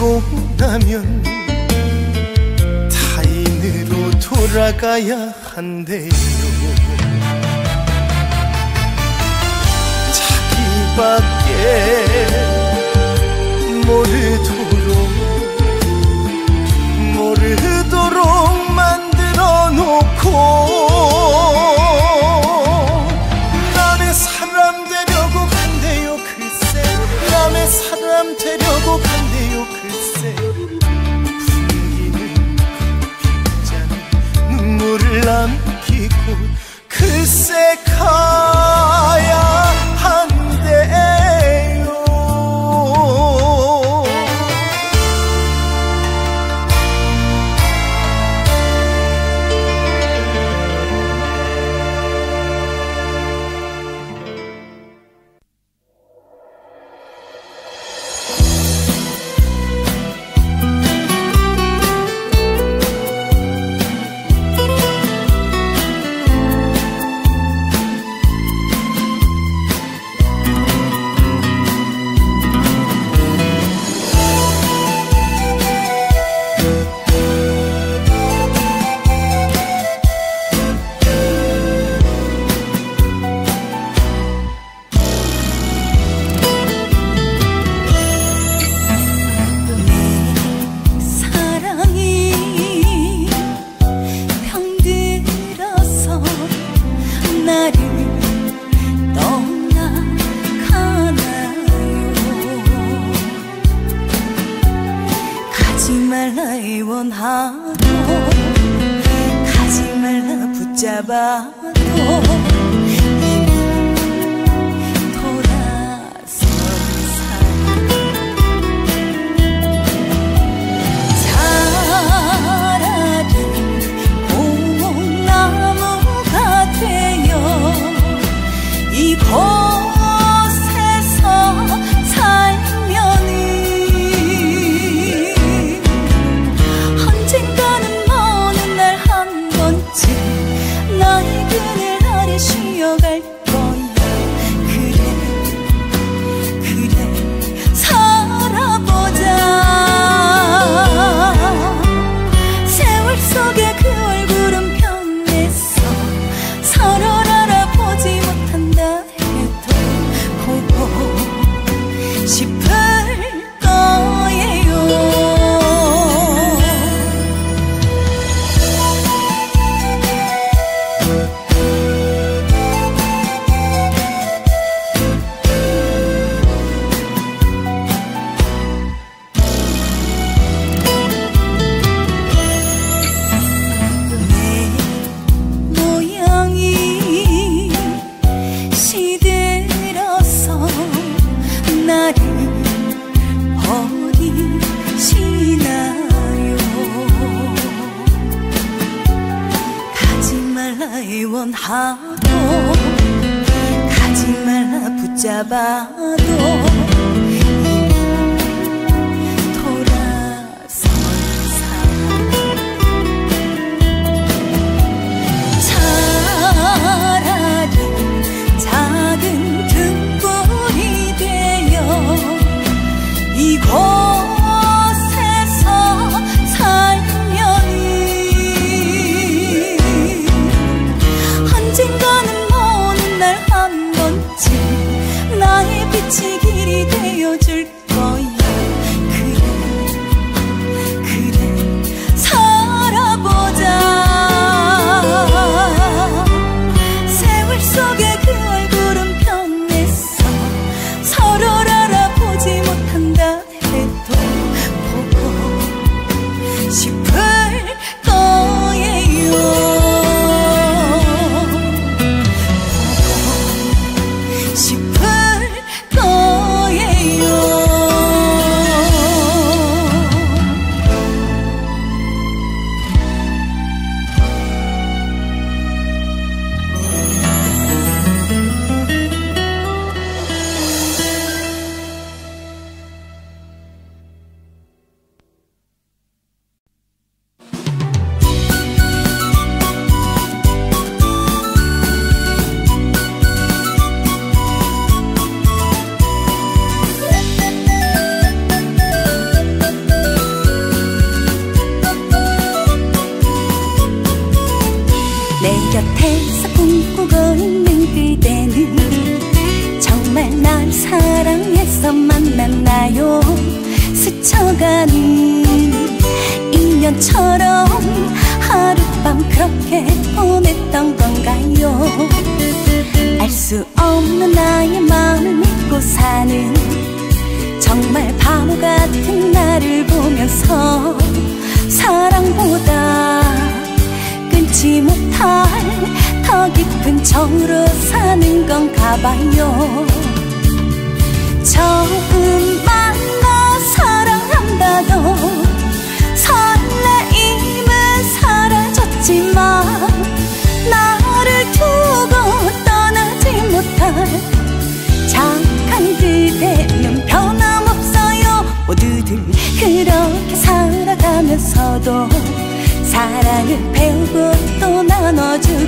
지고 나면 타인으로 돌아가야 한대요. 자기밖에 모르도록 모르도록 만들어 놓고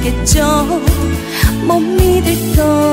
나눠주겠죠? 못 믿을 건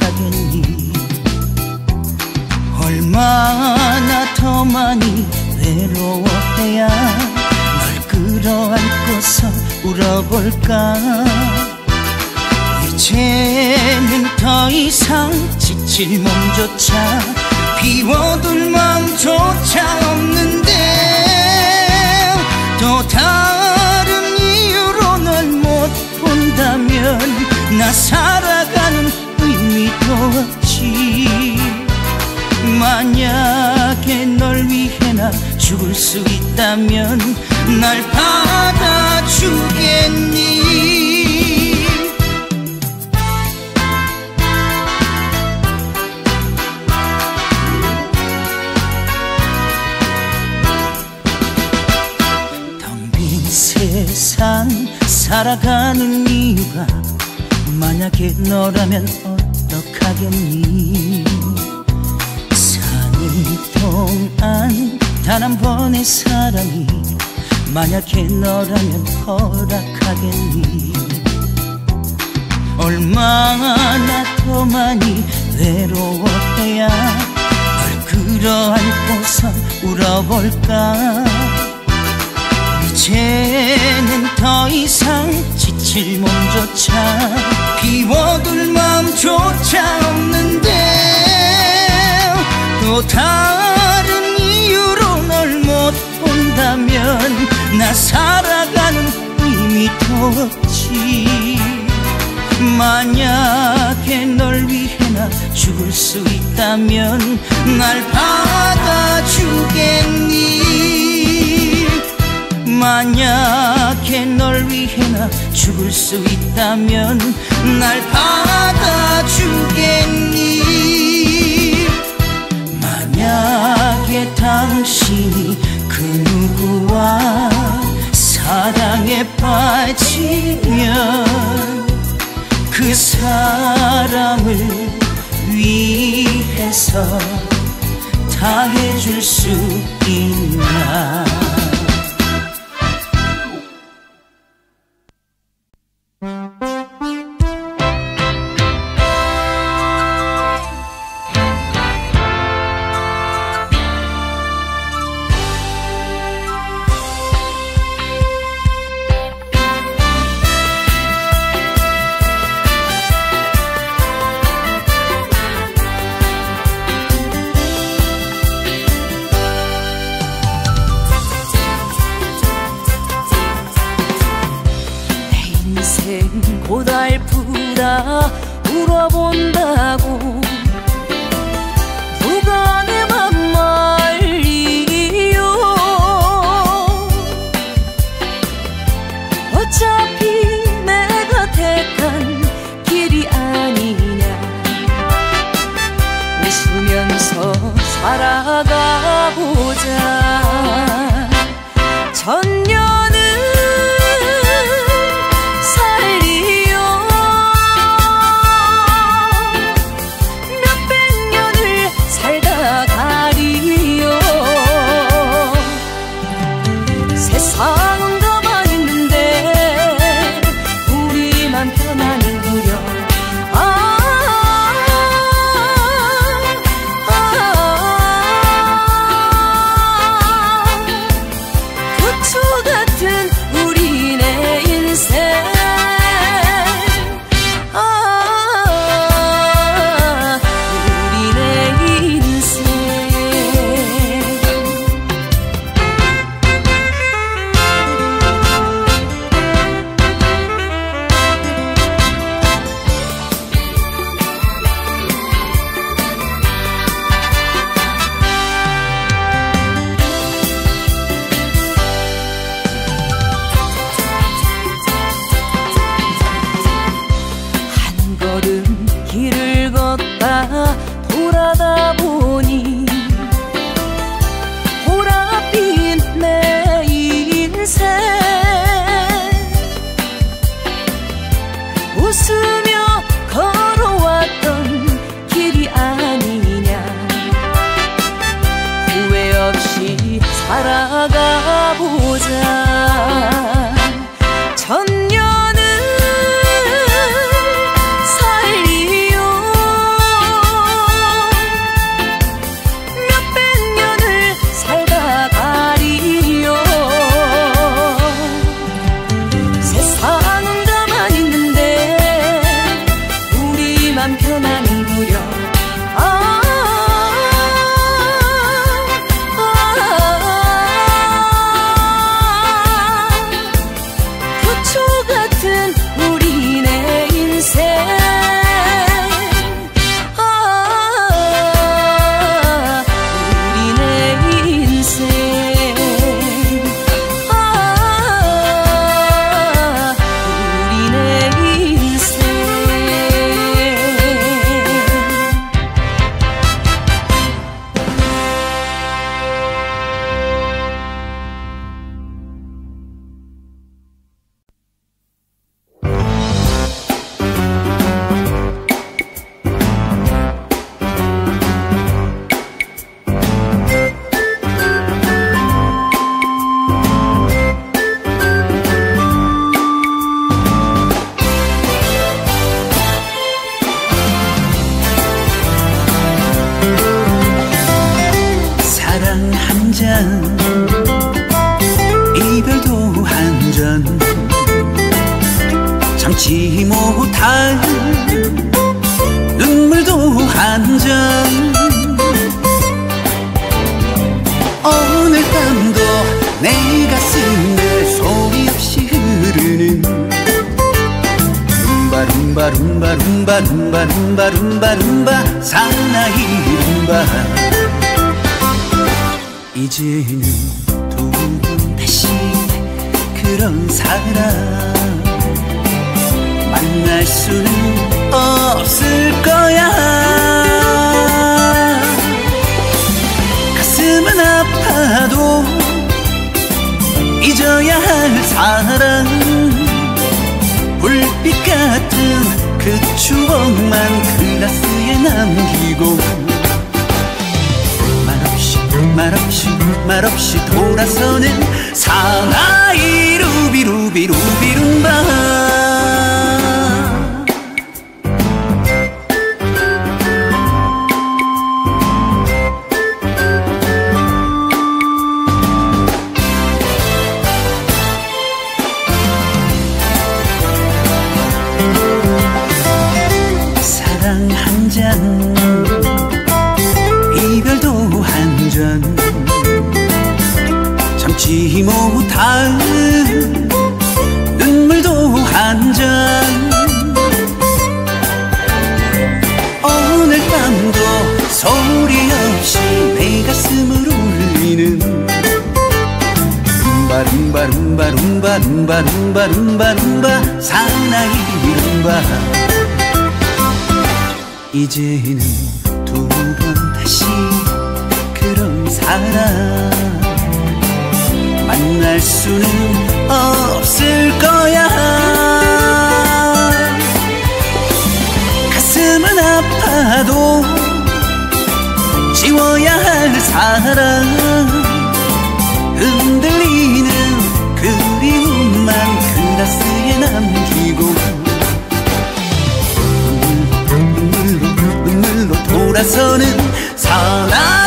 허락하겠니 얼마나 더 많이 외로워해야 널 끌어안고서 울어볼까? 이제는 더 이상 지칠 몸조차 비워둘 마음조차 없는데 없지 만약에 널 위해 나 죽을 수 있다면 날 받아주겠니? 텅 빈 세상 살아가는 이유가 만약에 너라면 어떡하겠니 사는 동안 단 한 번의 사랑이 만약에 너라면 허락하겠니? 얼마나 더 많이 외로워해야 널 끌어안고서 울어볼까? 이제는 더 이상 지칠 몸조차 비워둘 마음조차 없는데 또 다른 이유로 널 못 본다면 나 살아가는 의미도 없지 만약에 널 위해 나 죽을 수 있다면 날 받아주겠니 만약에 널 위해 나 죽을 수 있다면 날 받아주겠니? 만약에 당신이 그 누구와 사랑에 빠지면 그 사람을 위해서 다 해줄 수 있나 한잔 이별도 한 잔. 참지 못할 눈물도 한 잔. 오늘 밤도 내 가슴에 소리 없이 흐르는 룸바 룸바 룸바 룸바 룸바 룸바 룸바 룸바 사나이 룸바 이제는 두번 다시 그런 사람 만날 수는 없을 거야. 가슴은 아파도 잊어야 할 사랑 불빛 같은 그 추억만 글라스에 남기고 말없이 말없이 돌아서는 사나이 루비 루비 루비 룸바 사랑 흔들리는 그리움만 글라스에 남기고 눈물로 눈물로 돌아서는 사나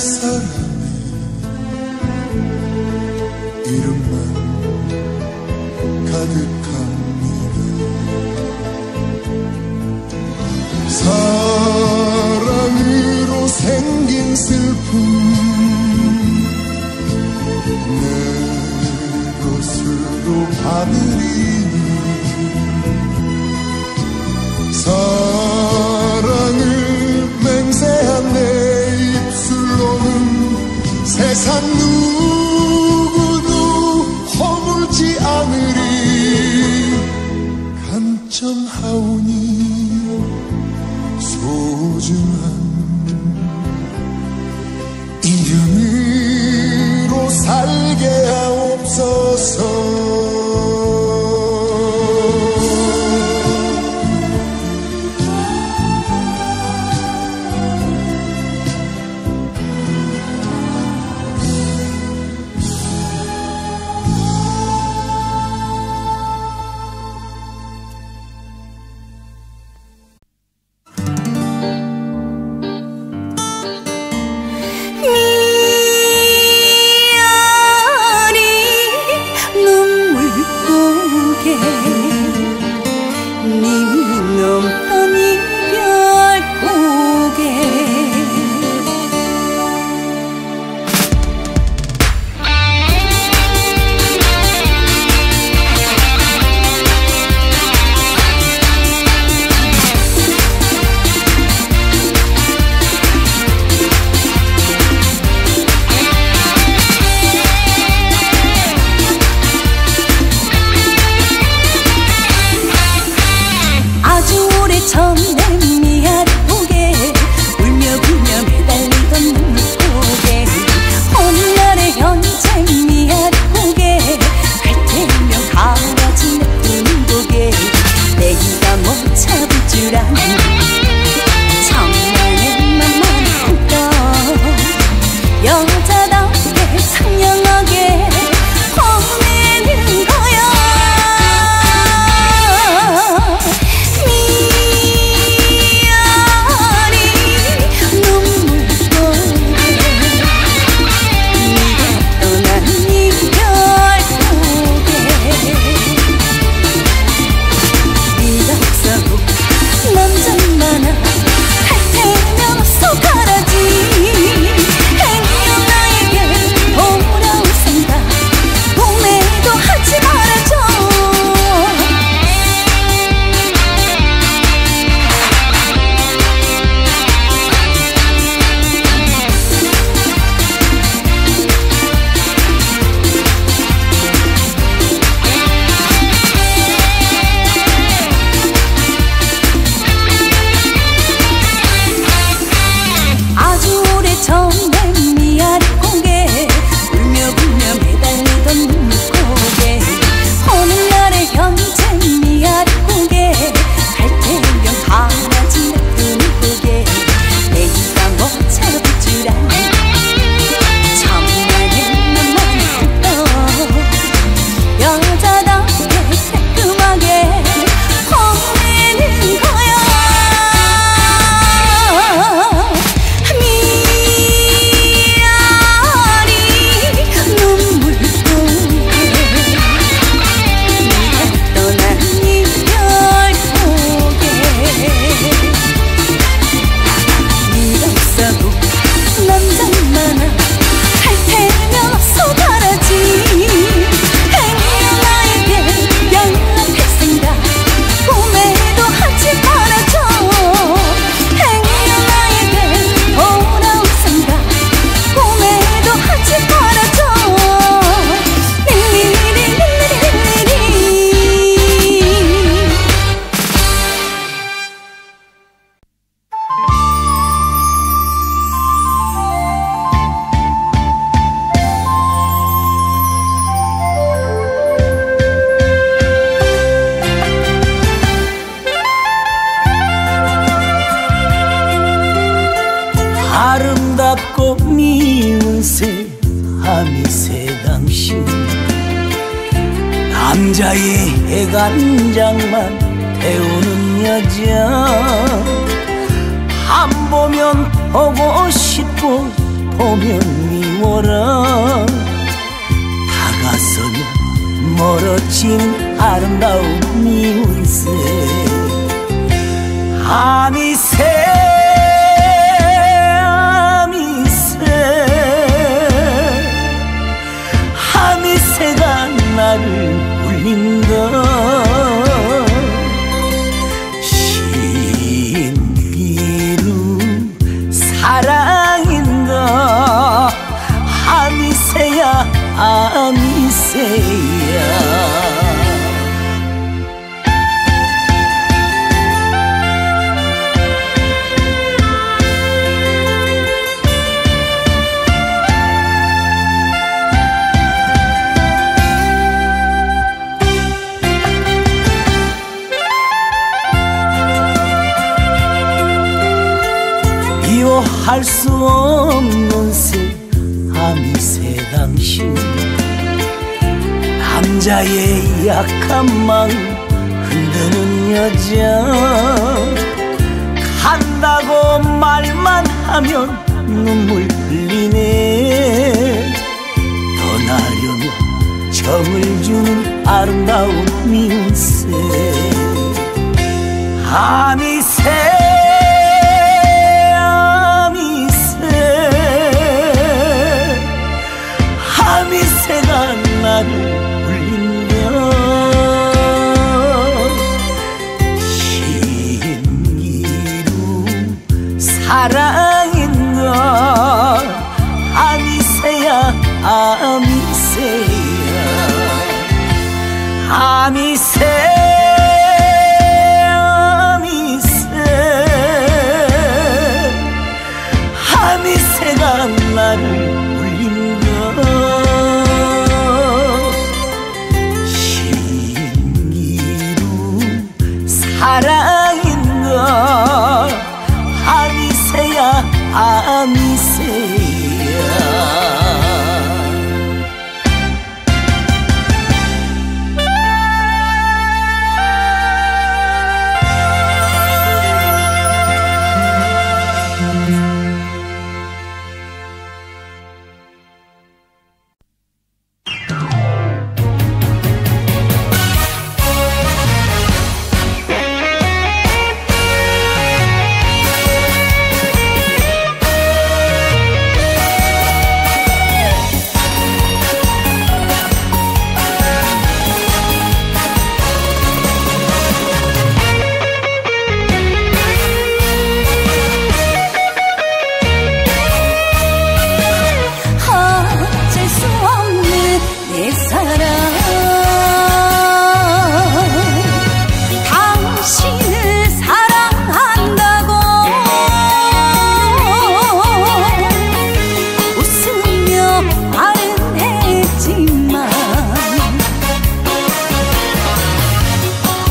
사람의 이름만 가득합니다. 사랑으로 생긴 슬픔 내 것으로 받으리니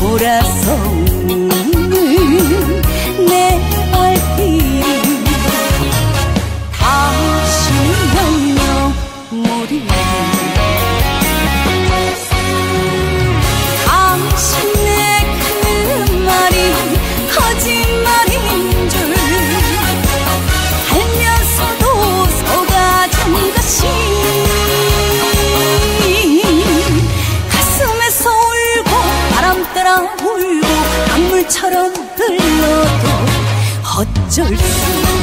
coração. 就如。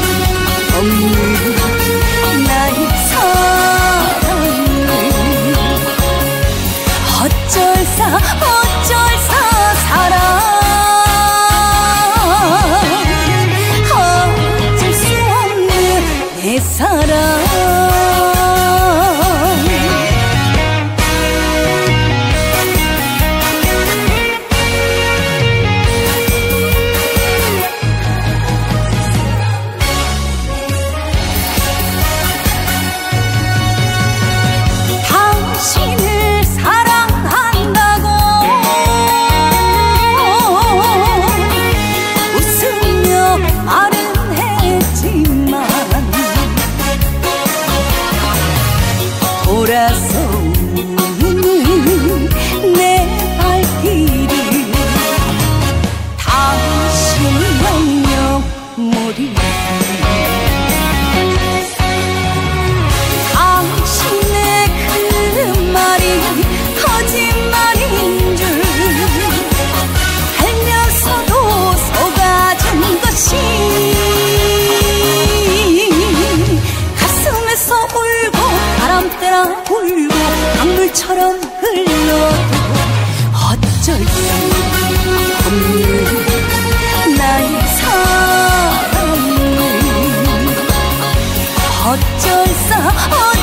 學最深。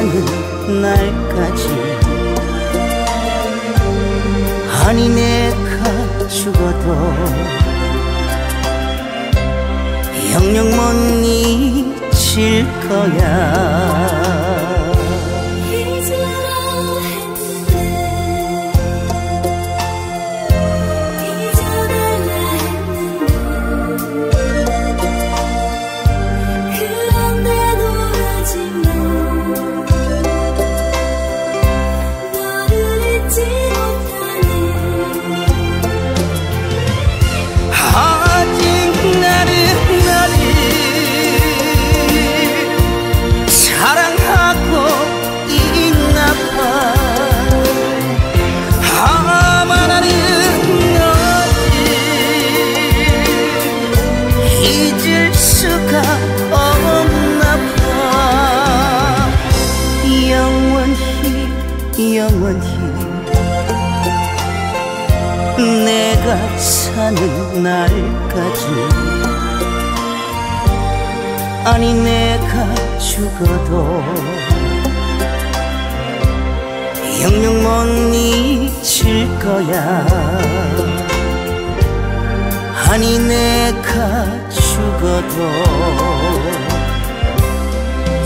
가는 날까지. 아니 내가 죽어도 영영 못 잊을 거야. 날까지. 아니 내가 죽어도 영영 못 잊을 거야. 아니 내가 죽어도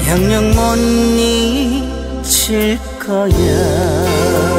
영영 못 잊을 거야.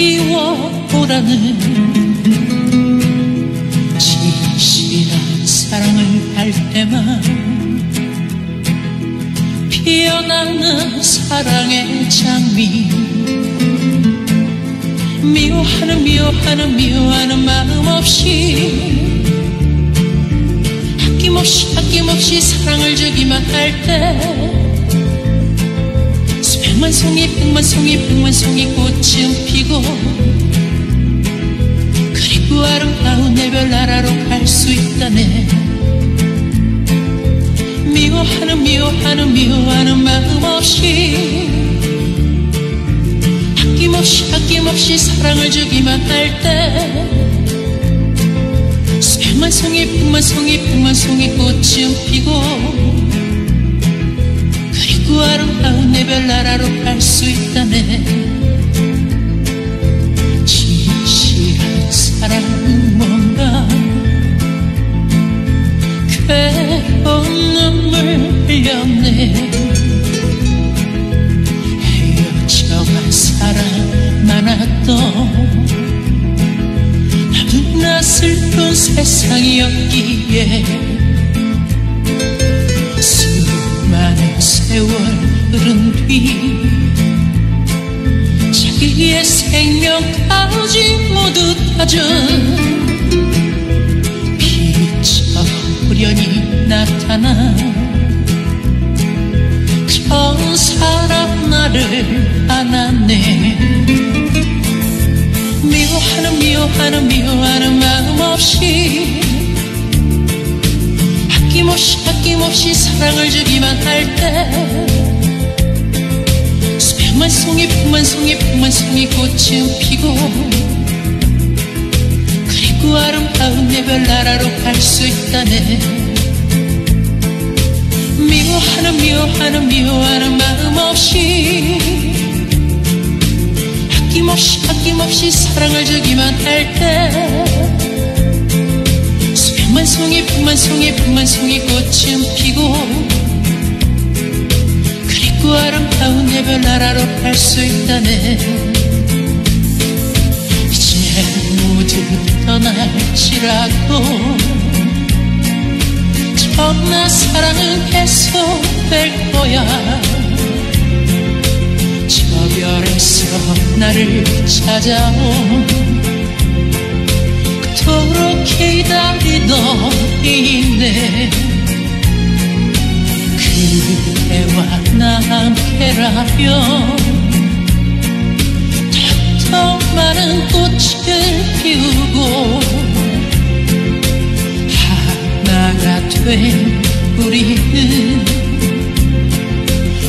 피워오라는 진실한 사랑을 할 때만 피어나는 사랑의 장미. 미워하는 미워하는 미워하는 마음 없이 아낌없이 아낌없이 사랑을 주기만 할때 백만 송이 백만 송이 백만 송이 꽃은 피고 그리고 아름다운 내별 나라로 갈 수 있다네. 미워하는 미워하는 미워하는 마음 없이 아낌없이 아낌없이 사랑을 주기만 할 때 백만 송이 백만 송이 백만 송이 꽃은 피고 그 아름다운 내별 나라로 갈 수 있다네. 진실한 사랑은 뭔가? 괴로운 눈물 흘렸네. 헤어져간 사랑 많았던 너무나 슬픈 세상이었기에 세월 흐른 뒤 자기의 생명까지 모두 다준 피처럼 후련히 나타나 그런 사람 나를 안았네. 미워하는 미워하는 미워하는 마음 없이 아낌없이 아낌없이 사랑을 주기만 할 때 수백만 송이 백만 송이 백만 송이 꽃은 피고 그리고 아름다운 내별 나라로 갈 수 있다네. 미워하는 미워하는 미워하는 마음 없이 아낌없이 아낌없이 사랑을 주기만 할때 백 만 송이 백만 송이 백만 송이 꽃은 피고 그리고 아름다운 내별 나라로 갈 수 있다네. 이제 모두 떠날지라도 저나 사랑은 계속될 거야. 저 별에서 나를 찾아온 그토록 기다리던 이내 그대와 나 함께라면 더 많은 꽃을 피우고 하나가 된 우리는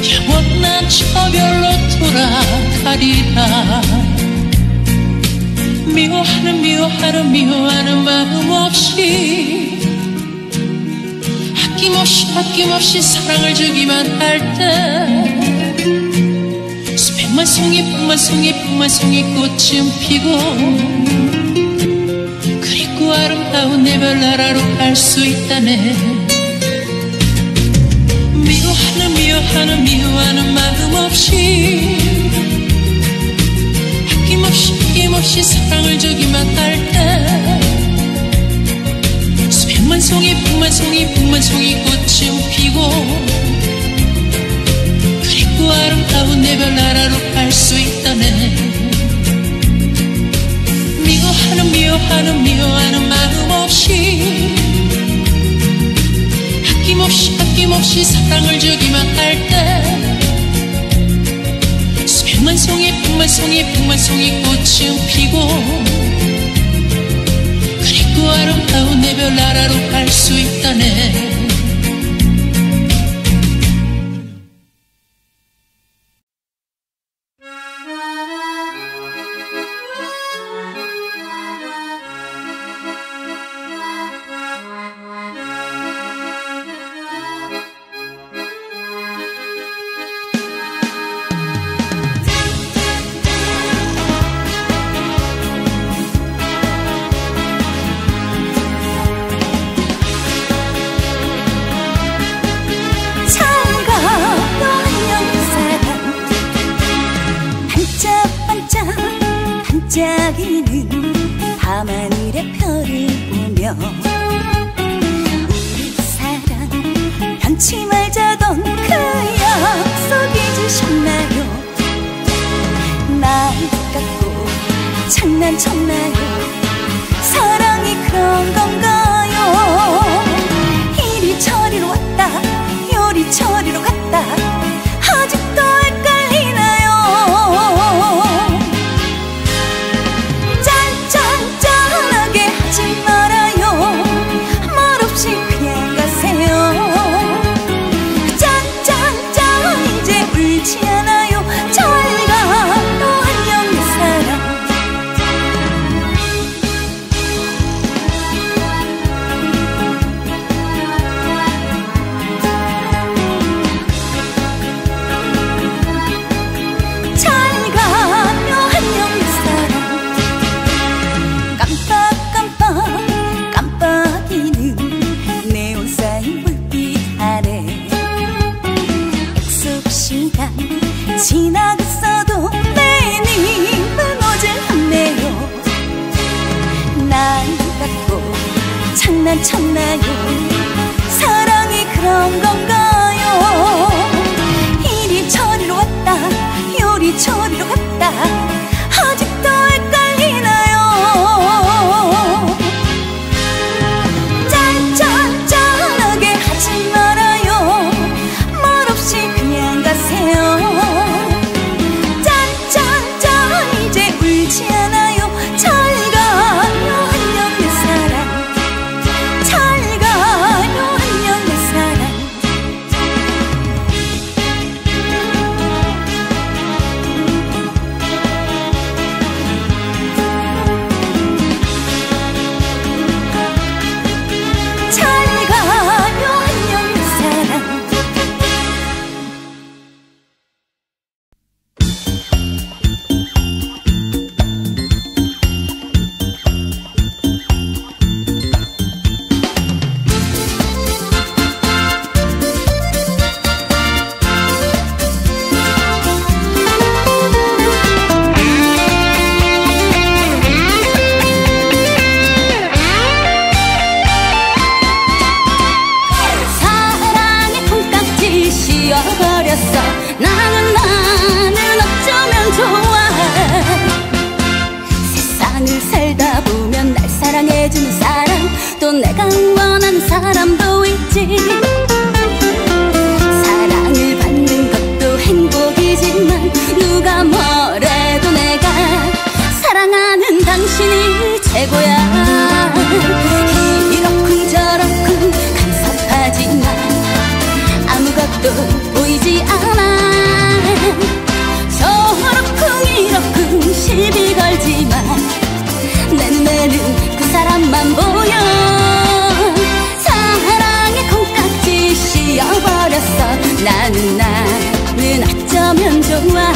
영원한 저별로 돌아가리라 미워하는 미워하는 미워하는 마음 없이. 아낌없이 아낌없이 사랑을 주기만 할 때. 수백만 송이 백만 송이 백만 송이 꽃은 피고. 그리고 아름다운 내 별 나라로 갈 수 있다네. 미워하는 미워하는 미워하는 마음 없이 없이 사랑을 주기만 할 때. 수백만 송이 백만 송이 백만 송이 꽃은 피고 그리고 아름다운 내 별 나라로 갈 수 있다네. 미워하는 미워하는 미워하는 마음 없이 아낌없이 아낌없이 사랑을 주기만 할때 백만 송이 백만 송이 백만 송이 꽃은 피고 그리고 아름다운 내 별 나라로 갈 수 있다네 지나갔어도 내 님은 어제네요. 나이 같고 장난쳤나요? 사랑이 그런 건가요? 이리 저리로 왔다 요리 저리로 갔다. 사랑의 콩깍지 씌어버렸어. 나는 나는 어쩌면 좋아.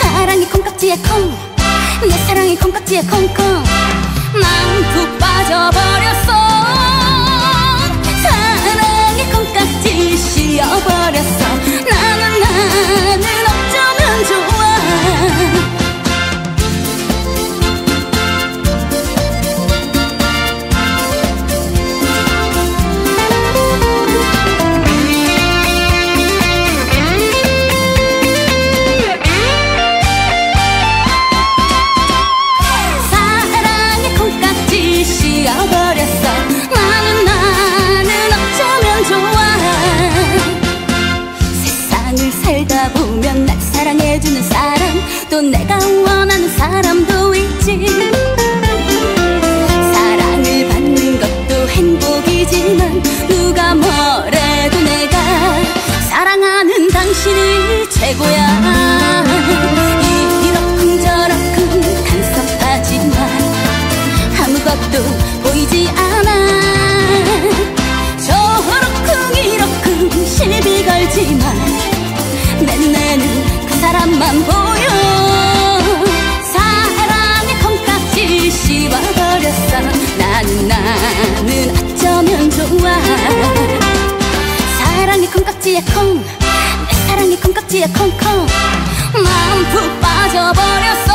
사랑의 콩깍지에 콩내 사랑의 콩깍지에 콩콩 난푹 빠져버렸어. 사랑의 콩깍지 씌어버렸어. 나는 나는 껍질에 콩 내 사랑의 콩 껍질에 콩콩. 마음 푹 빠져버렸어.